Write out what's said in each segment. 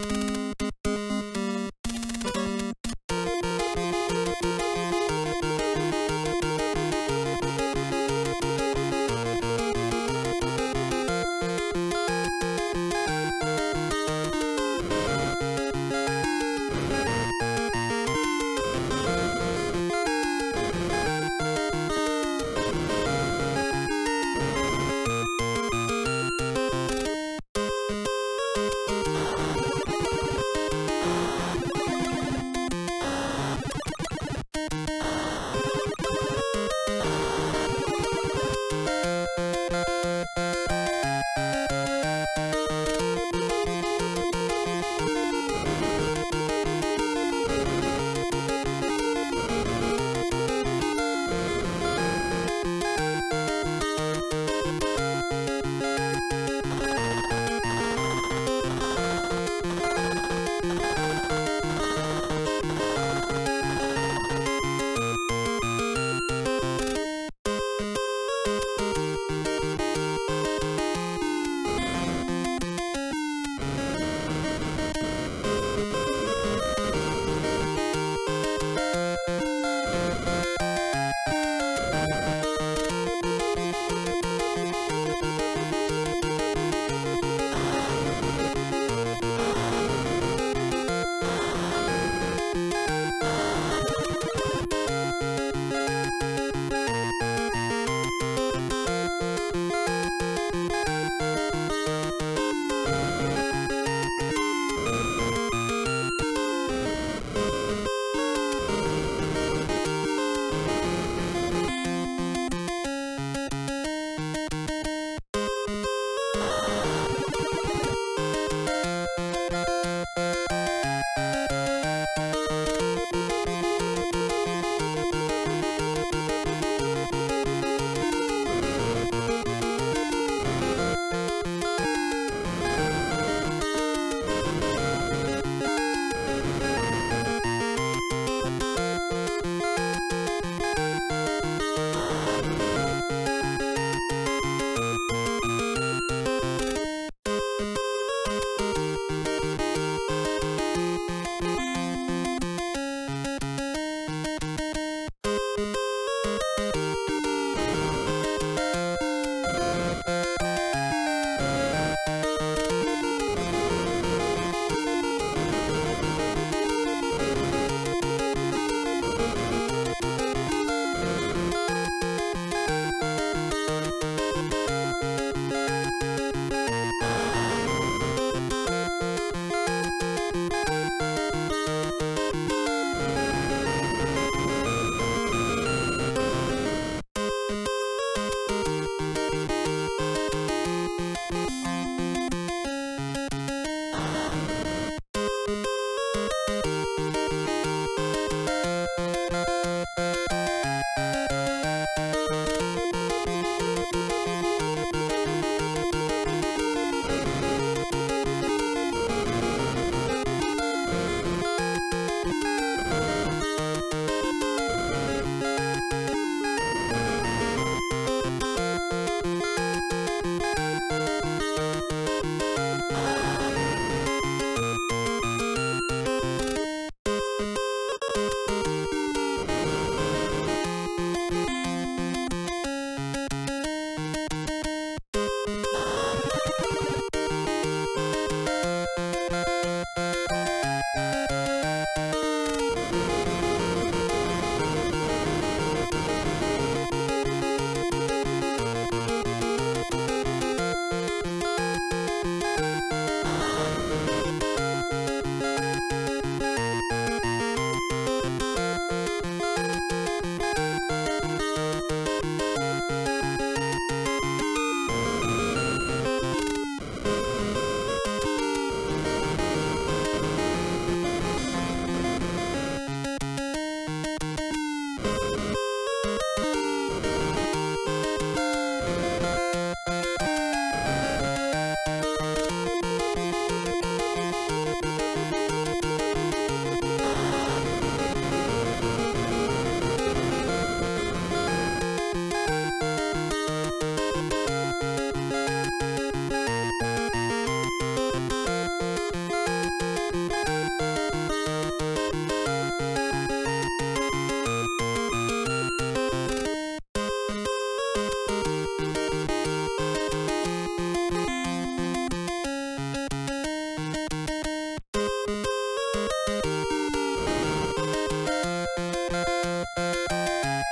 Música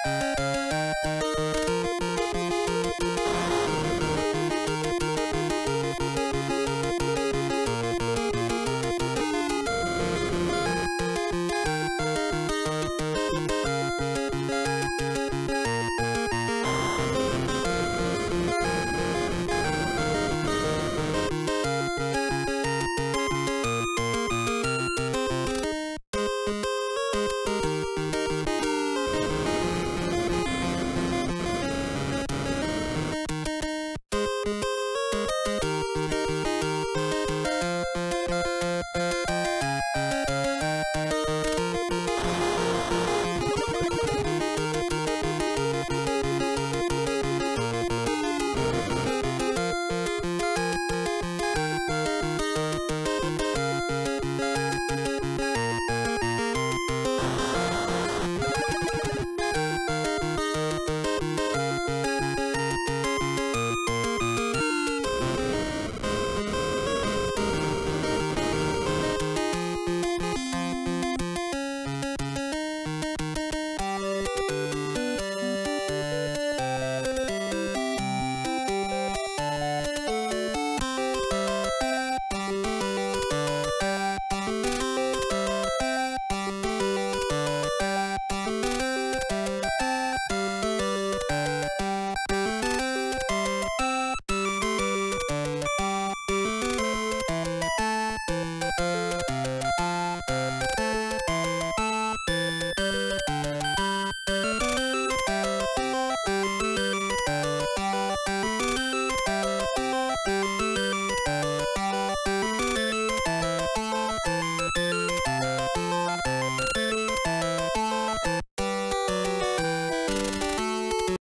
Música